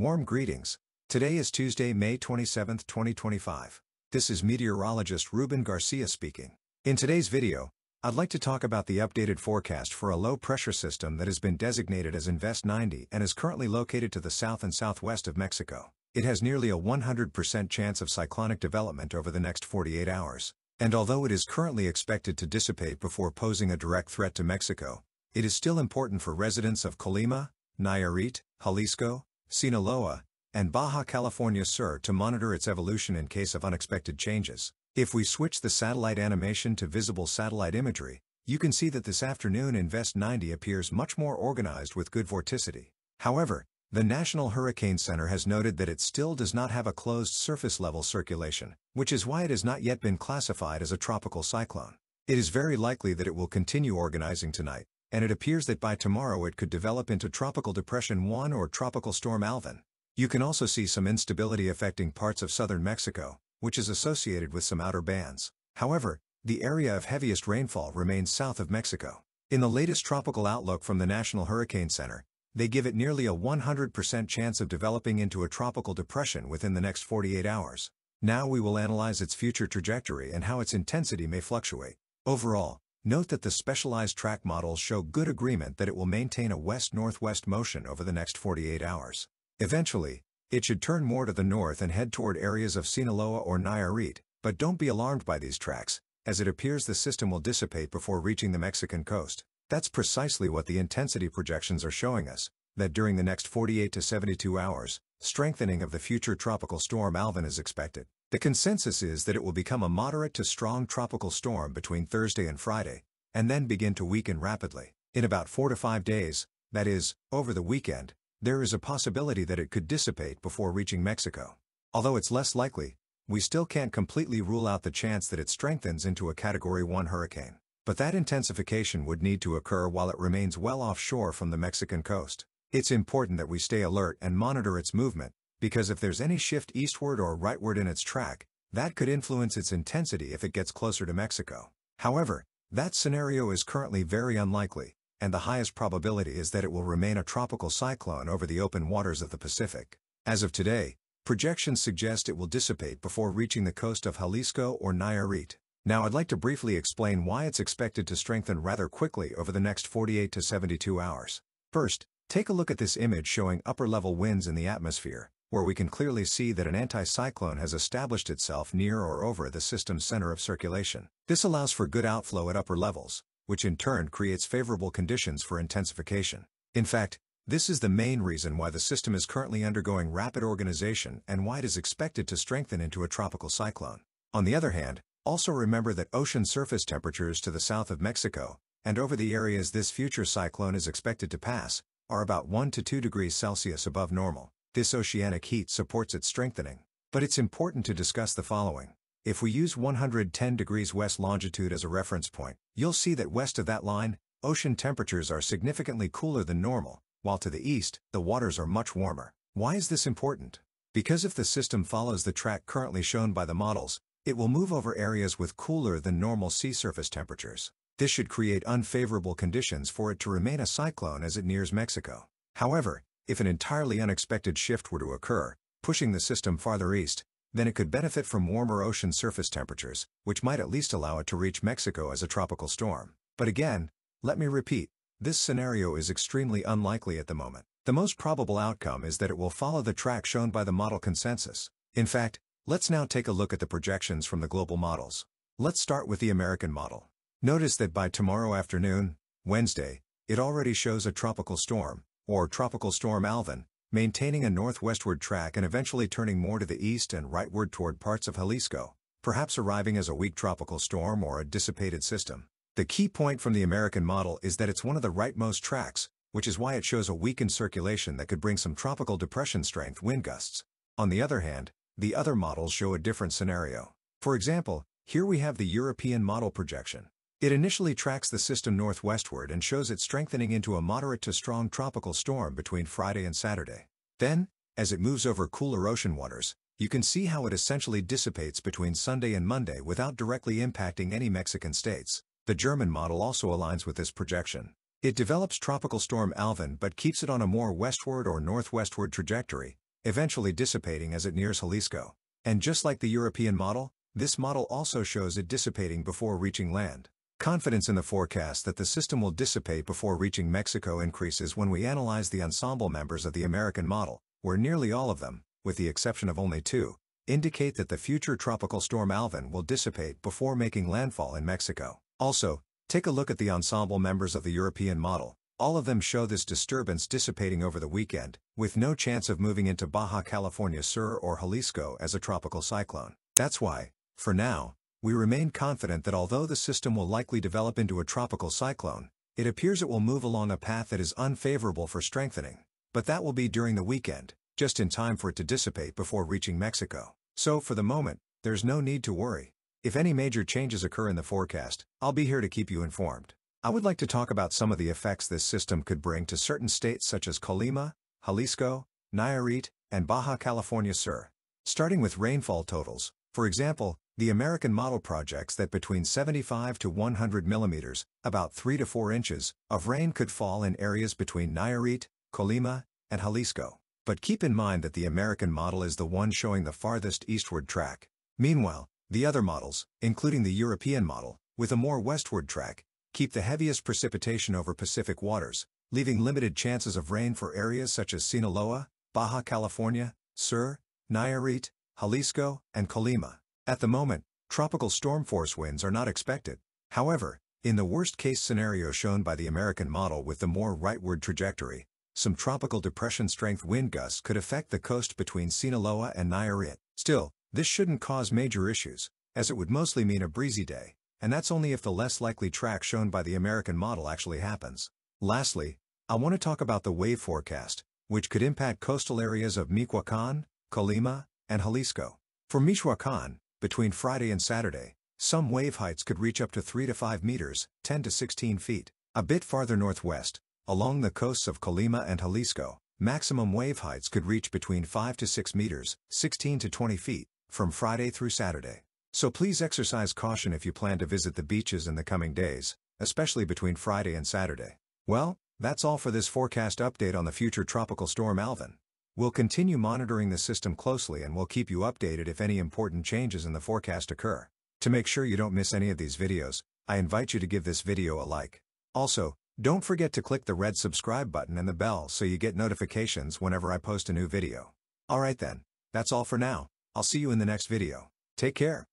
Warm greetings. Today is Tuesday, May 27, 2025. This is meteorologist Ruben Garcia speaking. In today's video, I'd like to talk about the updated forecast for a low-pressure system that has been designated as Invest 90 and is currently located to the south and southwest of Mexico. It has nearly a 100% chance of cyclonic development over the next 48 hours. And although it is currently expected to dissipate before posing a direct threat to Mexico, it is still important for residents of Colima, Nayarit, Jalisco, Sinaloa, and Baja California Sur to monitor its evolution in case of unexpected changes. If we switch the satellite animation to visible satellite imagery, you can see that this afternoon Invest 90 appears much more organized with good vorticity. However, the National Hurricane Center has noted that it still does not have a closed surface level circulation, which is why it has not yet been classified as a tropical cyclone. It is very likely that it will continue organizing tonight, and it appears that by tomorrow it could develop into Tropical Depression 1 or Tropical Storm Alvin. You can also see some instability affecting parts of southern Mexico, which is associated with some outer bands. However, the area of heaviest rainfall remains south of Mexico. In the latest tropical outlook from the National Hurricane Center, they give it nearly a 100% chance of developing into a tropical depression within the next 48 hours. Now we will analyze its future trajectory and how its intensity may fluctuate. Overall, Note that the specialized track models show good agreement that it will maintain a west-northwest motion over the next 48 hours. Eventually, it should turn more to the north and head toward areas of Sinaloa or Nayarit, but don't be alarmed by these tracks, as it appears the system will dissipate before reaching the Mexican coast. That's precisely what the intensity projections are showing us, that during the next 48 to 72 hours, strengthening of the future tropical storm Alvin is expected. The consensus is that it will become a moderate to strong tropical storm between Thursday and Friday, and then begin to weaken rapidly. In about four to five days, that is, over the weekend, there is a possibility that it could dissipate before reaching Mexico. Although it's less likely, we still can't completely rule out the chance that it strengthens into a Category 1 hurricane. But that intensification would need to occur while it remains well offshore from the Mexican coast. It's important that we stay alert and monitor its movement, because if there's any shift eastward or rightward in its track, that could influence its intensity if it gets closer to Mexico. However, that scenario is currently very unlikely, and the highest probability is that it will remain a tropical cyclone over the open waters of the Pacific. As of today, projections suggest it will dissipate before reaching the coast of Jalisco or Nayarit. Now I'd like to briefly explain why it's expected to strengthen rather quickly over the next 48 to 72 hours. First, take a look at this image showing upper-level winds in the atmosphere where we can clearly see that an anticyclone has established itself near or over the system's center of circulation. This allows for good outflow at upper levels, which in turn creates favorable conditions for intensification. In fact, this is the main reason why the system is currently undergoing rapid organization and why it is expected to strengthen into a tropical cyclone. On the other hand, also remember that ocean surface temperatures to the south of Mexico, and over the areas this future cyclone is expected to pass, are about 1 to 2 degrees Celsius above normal. This oceanic heat supports its strengthening. But it's important to discuss the following. If we use 110 degrees west longitude as a reference point, you'll see that west of that line, ocean temperatures are significantly cooler than normal, while to the east, the waters are much warmer. Why is this important? Because if the system follows the track currently shown by the models, it will move over areas with cooler than normal sea surface temperatures. This should create unfavorable conditions for it to remain a cyclone as it nears Mexico. However, if an entirely unexpected shift were to occur, pushing the system farther east, then it could benefit from warmer ocean surface temperatures, which might at least allow it to reach Mexico as a tropical storm. But again, let me repeat, this scenario is extremely unlikely at the moment. The most probable outcome is that it will follow the track shown by the model consensus. In fact, let's now take a look at the projections from the global models. Let's start with the American model. Notice that by tomorrow afternoon, Wednesday, it already shows a tropical storm, or Tropical Storm Alvin, maintaining a northwestward track and eventually turning more to the east and rightward toward parts of Jalisco, perhaps arriving as a weak tropical storm or a dissipated system. The key point from the American model is that it's one of the rightmost tracks, which is why it shows a weakened circulation that could bring some tropical depression strength wind gusts. On the other hand, the other models show a different scenario. For example, here we have the European model projection. It initially tracks the system northwestward and shows it strengthening into a moderate to strong tropical storm between Friday and Saturday. Then, as it moves over cooler ocean waters, you can see how it essentially dissipates between Sunday and Monday without directly impacting any Mexican states. The German model also aligns with this projection. It develops tropical storm Alvin but keeps it on a more westward or northwestward trajectory, eventually dissipating as it nears Jalisco. And just like the European model, this model also shows it dissipating before reaching land. Confidence in the forecast that the system will dissipate before reaching Mexico increases when we analyze the ensemble members of the American model, where nearly all of them, with the exception of only two, indicate that the future tropical storm Alvin will dissipate before making landfall in Mexico. Also, take a look at the ensemble members of the European model. All of them show this disturbance dissipating over the weekend, with no chance of moving into Baja California Sur or Jalisco as a tropical cyclone. That's why, for now, we remain confident that although the system will likely develop into a tropical cyclone, it appears it will move along a path that is unfavorable for strengthening. But that will be during the weekend, just in time for it to dissipate before reaching Mexico. So for the moment, there's no need to worry. If any major changes occur in the forecast, I'll be here to keep you informed. I would like to talk about some of the effects this system could bring to certain states such as Colima, Jalisco, Nayarit, and Baja California Sur. Starting with rainfall totals, for example, the American model projects that between 75 to 100 millimeters, about 3 to 4 inches, of rain could fall in areas between Nayarit, Colima, and Jalisco. But keep in mind that the American model is the one showing the farthest eastward track. Meanwhile, the other models, including the European model, with a more westward track, keep the heaviest precipitation over Pacific waters, leaving limited chances of rain for areas such as Sinaloa, Baja California, Sur, Nayarit, Jalisco, and Colima. At the moment, tropical storm force winds are not expected. However, in the worst-case scenario shown by the American model with the more rightward trajectory, some tropical depression strength wind gusts could affect the coast between Sinaloa and Nayarit. Still, this shouldn't cause major issues, as it would mostly mean a breezy day, and that's only if the less likely track shown by the American model actually happens. Lastly, I want to talk about the wave forecast, which could impact coastal areas of Michoacán, Colima, and Jalisco. For Michoacán, between Friday and Saturday, some wave heights could reach up to 3 to 5 meters, 10 to 16 feet. A bit farther northwest, along the coasts of Colima and Jalisco, maximum wave heights could reach between 5 to 6 meters, 16 to 20 feet, from Friday through Saturday. So please exercise caution if you plan to visit the beaches in the coming days, especially between Friday and Saturday. Well, that's all for this forecast update on the future tropical storm Alvin. We'll continue monitoring the system closely and we'll keep you updated if any important changes in the forecast occur. To make sure you don't miss any of these videos, I invite you to give this video a like. Also, don't forget to click the red subscribe button and the bell so you get notifications whenever I post a new video. Alright then, that's all for now, I'll see you in the next video. Take care.